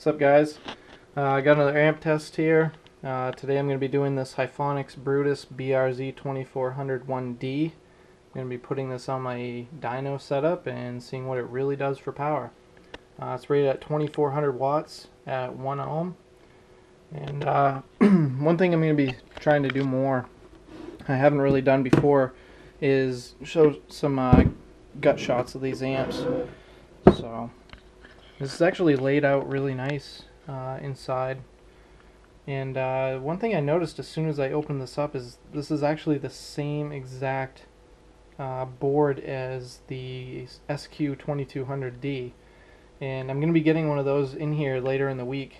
What's up guys? Uh, I got another amp test here. Uh, today I'm going to be doing this Hifonics Brutus BRZ 2401D. I'm going to be putting this on my dyno setup and seeing what it really does for power. Uh, it's rated at 2400 watts at 1 ohm. And uh, one thing I'm going to be trying to do more, I haven't really done before, is show some uh, gut shots of these amps. So this is actually laid out really nice uh, inside. And uh, one thing I noticed as soon as I opened this up is this is actually the same exact uh, board as the SQ2200D. And I'm going to be getting one of those in here later in the week.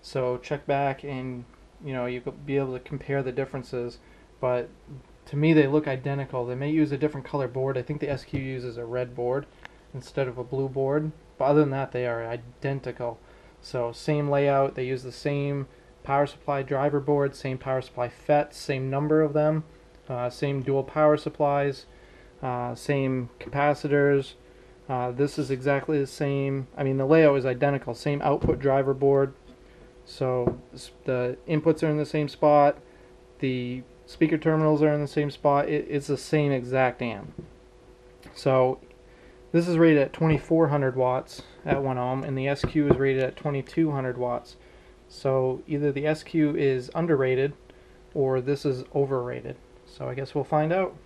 So check back and you know you'll be able to compare the differences. But to me they look identical. They may use a different color board. I think the SQ uses a red board instead of a blue board. But other than that, they are identical. So same layout, they use the same power supply driver board, same power supply FET, same number of them, uh, same dual power supplies, uh, same capacitors. Uh, this is exactly the same. I mean, the layout is identical. Same output driver board. So the inputs are in the same spot. The speaker terminals are in the same spot. It, it's the same exact amp. So this is rated at 2400 watts at 1 ohm and the SQ is rated at 2200 watts. So either the SQ is underrated or this is overrated. So I guess we'll find out.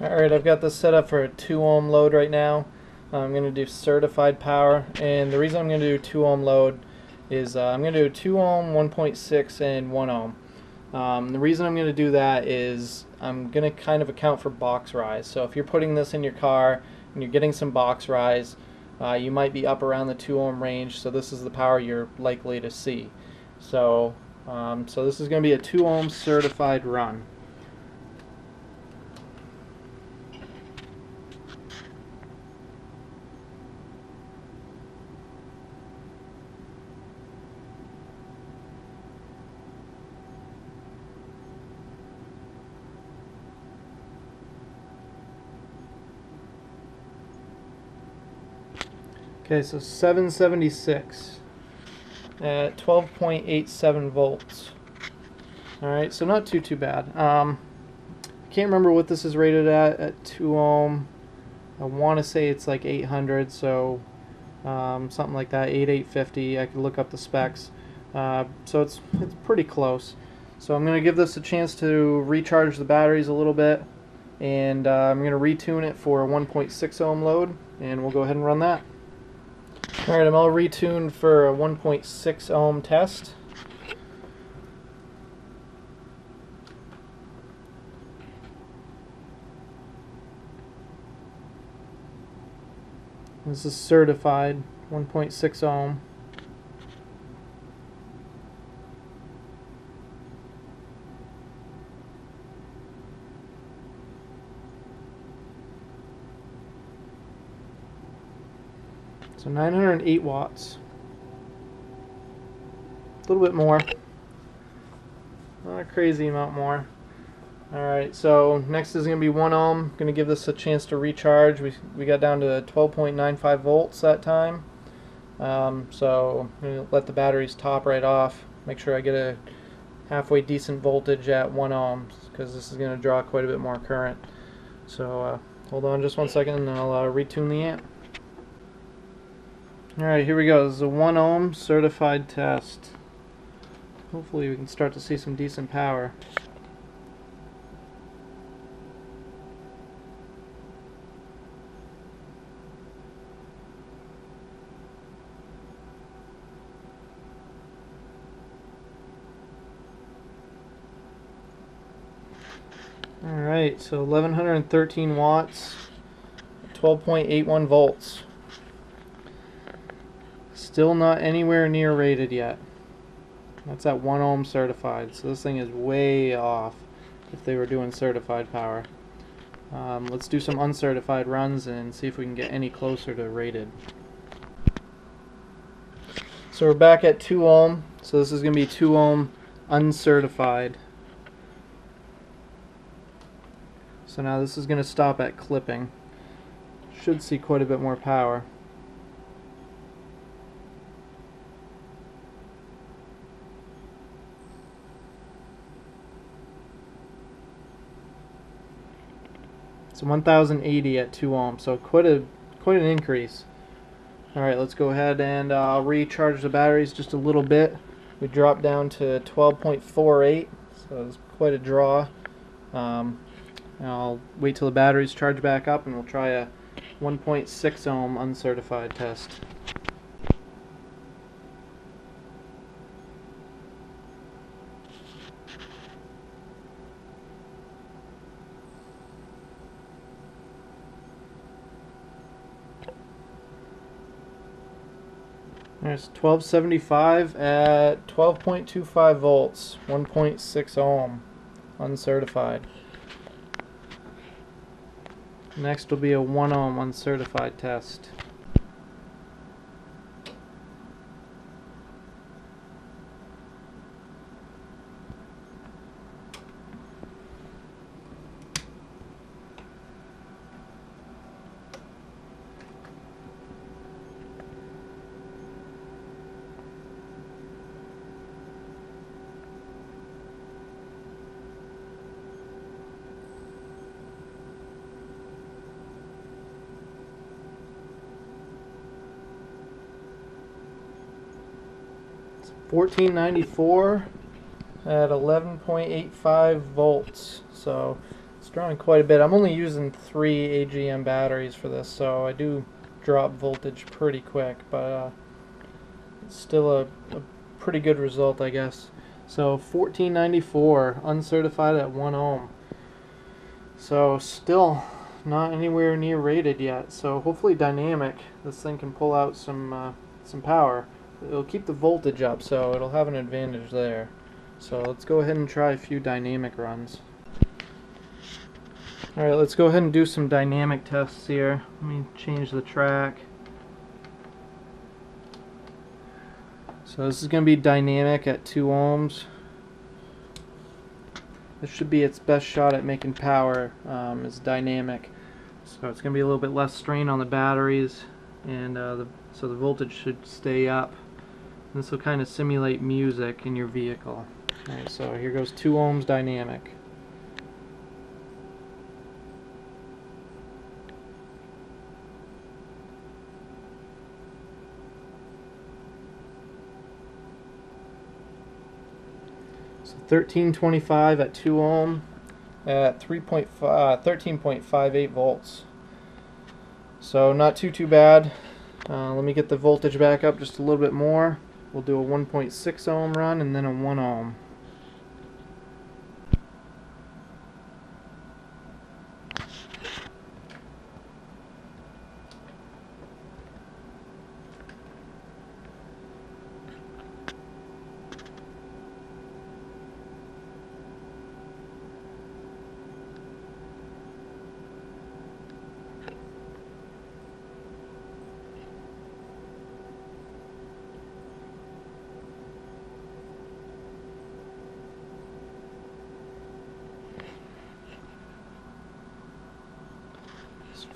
Alright, I've got this set up for a 2 ohm load right now. I'm going to do certified power and the reason I'm going to do 2 ohm load is uh, I'm going to do 2 ohm, 1.6 and 1 ohm. Um, the reason I'm going to do that is I'm going to kind of account for box rise. So if you're putting this in your car and you're getting some box rise, uh, you might be up around the 2 ohm range, so this is the power you're likely to see. So, um, so this is going to be a 2 ohm certified run. Okay, so 776 at 12.87 volts. Alright, so not too, too bad. Um, I can't remember what this is rated at, at 2 ohm. I want to say it's like 800, so um, something like that, 8850. I could look up the specs. Uh, so it's, it's pretty close. So I'm going to give this a chance to recharge the batteries a little bit. And uh, I'm going to retune it for a 1.6 ohm load. And we'll go ahead and run that. Alright, I'm all retuned for a 1.6 ohm test. This is certified 1.6 ohm. So 908 watts. A little bit more. Not a crazy amount more. Alright, so next is going to be 1 ohm. Going to give this a chance to recharge. We, we got down to 12.95 volts that time. Um, so I'm going to let the batteries top right off. Make sure I get a halfway decent voltage at 1 ohm because this is going to draw quite a bit more current. So uh, hold on just one second and I'll uh, retune the amp. Alright, here we go. This is a 1 ohm certified test. Hopefully we can start to see some decent power. Alright, so 1113 watts, 12.81 volts. Still not anywhere near rated yet. That's at 1 ohm certified, so this thing is way off if they were doing certified power. Um, let's do some uncertified runs and see if we can get any closer to rated. So we're back at 2 ohm, so this is going to be 2 ohm uncertified. So now this is going to stop at clipping. Should see quite a bit more power. It's 1080 at 2 ohms, so quite a quite an increase. All right, let's go ahead and uh, recharge the batteries just a little bit. We dropped down to 12.48, so it's quite a draw. Um, I'll wait till the batteries charge back up and we'll try a 1.6 ohm uncertified test. There's 1275 at 12.25 volts, 1.6 ohm, uncertified. Next will be a 1 ohm uncertified test. It's 1494 at 11.85 volts. So it's drawing quite a bit. I'm only using three AGM batteries for this, so I do drop voltage pretty quick, but uh, it's still a, a pretty good result, I guess. So 1494 uncertified at 1 ohm. So still not anywhere near rated yet. So hopefully dynamic, this thing can pull out some uh, some power. It'll keep the voltage up, so it'll have an advantage there. So let's go ahead and try a few dynamic runs. Alright, let's go ahead and do some dynamic tests here. Let me change the track. So this is going to be dynamic at 2 ohms. This should be its best shot at making power, um, is dynamic. So it's going to be a little bit less strain on the batteries, and uh, the, so the voltage should stay up. This will kind of simulate music in your vehicle. Alright, so here goes 2 ohms dynamic. So 1325 at 2 ohm at 3.5, uh, 13.58 volts. So not too too bad. Uh, let me get the voltage back up just a little bit more. We'll do a 1.6 ohm run and then a 1 ohm.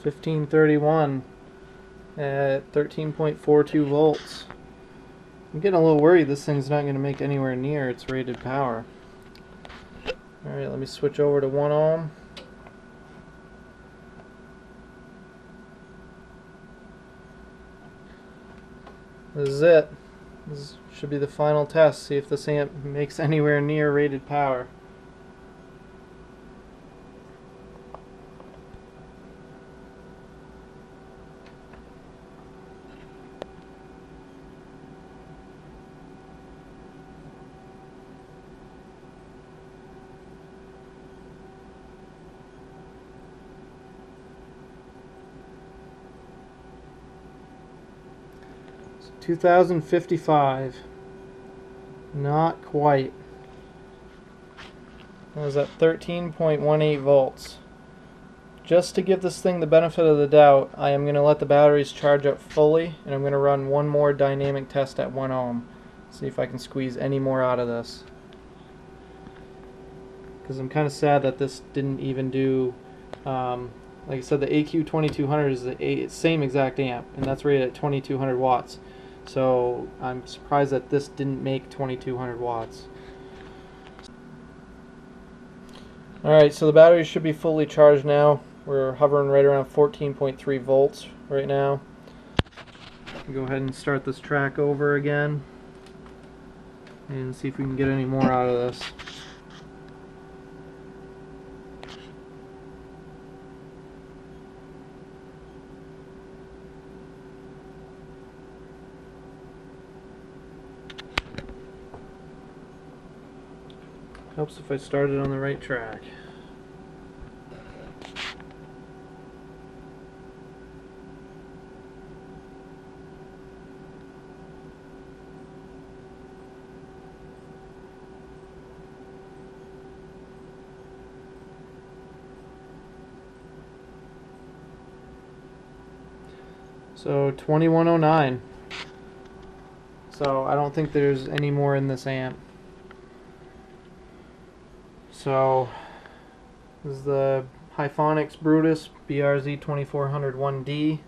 1531 at 13.42 volts. I'm getting a little worried this thing's not going to make anywhere near its rated power. Alright, let me switch over to 1 ohm. This is it. This should be the final test. See if this amp makes anywhere near rated power. It's 2055. Not quite. That was at 13.18 volts. Just to give this thing the benefit of the doubt, I am going to let the batteries charge up fully, and I'm going to run one more dynamic test at 1 ohm. See if I can squeeze any more out of this. Because I'm kind of sad that this didn't even do, um, like I said, the SQ2200 is the same exact amp, and that's rated at 2200 watts. So I'm surprised that this didn't make 2200 watts. Alright, so the battery should be fully charged now. We're hovering right around 14.3 volts right now. Go ahead and start this track over again and see if we can get any more out of this. Helps if I started on the right track. So 2109. So I don't think there's any more in this amp. So this is the Hifonics Brutus BRZ 2401D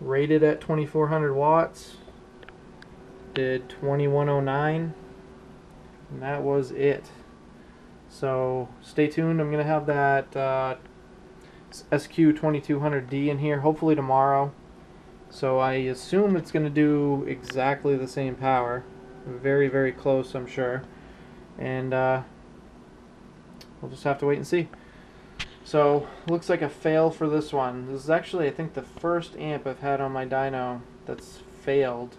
rated at 2400 watts. Did 2109 and that was it. So stay tuned. I'm gonna have that uh, SQ2200D in here hopefully tomorrow. So I assume it's going to do exactly the same power. Very, very close, I'm sure. And uh, we'll just have to wait and see. So, looks like a fail for this one. This is actually, I think, the first amp I've had on my dyno that's failed.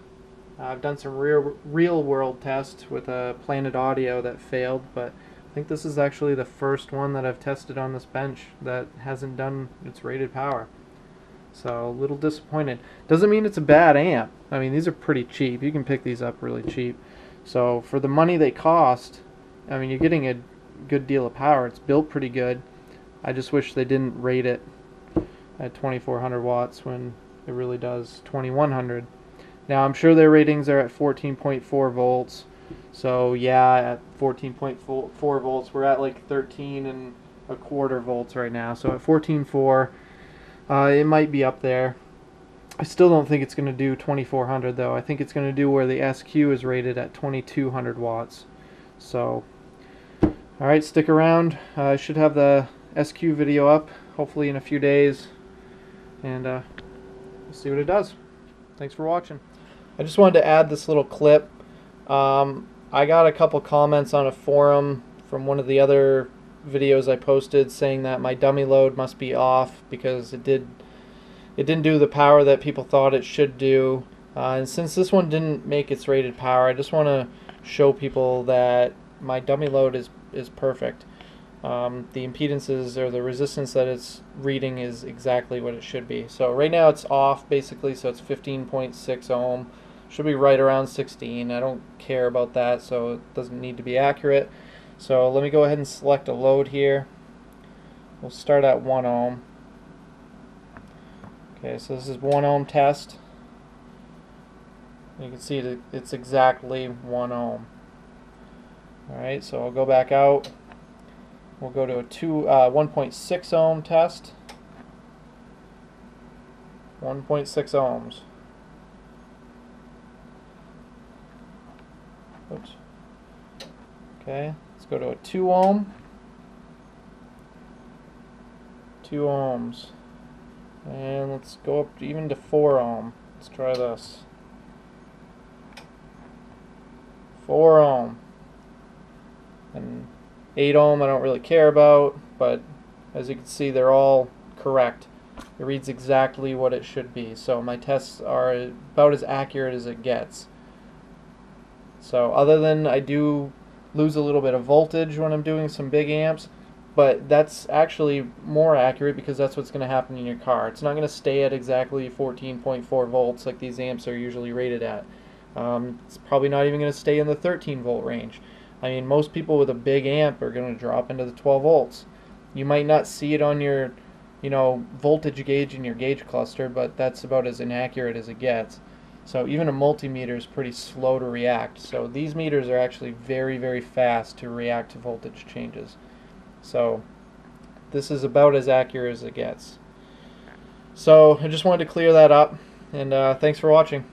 Uh, I've done some real, real world tests with a Planet Audio that failed, but I think this is actually the first one that I've tested on this bench that hasn't done its rated power. So a little disappointed. Doesn't mean it's a bad amp. I mean, these are pretty cheap. You can pick these up really cheap. So for the money they cost, I mean, you're getting a good deal of power. It's built pretty good. I just wish they didn't rate it at 2400 watts when it really does 2100. Now I'm sure their ratings are at 14.4 volts. So yeah, at 14.4 volts, we're at like 13 and a quarter volts right now. So at 14.4 uh, it might be up there. I still don't think it's going to do 2400 though. I think it's going to do where the SQ is rated at 2200 watts. So, alright, stick around. Uh, I should have the SQ video up hopefully in a few days. And uh, we'll see what it does. Thanks for watching. I just wanted to add this little clip. Um, I got a couple comments on a forum from one of the other videos I posted saying that my dummy load must be off because it did it didn't do the power that people thought it should do. Uh, and since this one didn't make its rated power, I just want to show people that my dummy load is is perfect. Um, the impedances or the resistance that it's reading is exactly what it should be. So right now it's off basically, so it's 15.6 ohm. Should be right around 16. I don't care about that, so it doesn't need to be accurate. So let me go ahead and select a load here. We'll start at 1 ohm. Okay, so this is 1 ohm test. You can see that it's exactly 1 ohm. Alright, so I'll go back out. We'll go to a two, uh, 1.6 ohm test. 1.6 ohms. Oops. Okay, let's go to a 2 ohm. 2 ohms. And let's go up even to 4 ohm. Let's try this. 4 ohm. And 8 ohm I don't really care about, but as you can see they're all correct. It reads exactly what it should be. So my tests are about as accurate as it gets. So other than I do lose a little bit of voltage when I'm doing some big amps, but that's actually more accurate because that's what's going to happen in your car. It's not going to stay at exactly 14.4 volts like these amps are usually rated at. Um, it's probably not even going to stay in the 13 volt range. I mean, most people with a big amp are going to drop into the 12 volts. You might not see it on your, you know, voltage gauge in your gauge cluster, but that's about as inaccurate as it gets. So even a multimeter is pretty slow to react. So these meters are actually very, very fast to react to voltage changes. So this is about as accurate as it gets. So I just wanted to clear that up, and uh, thanks for watching.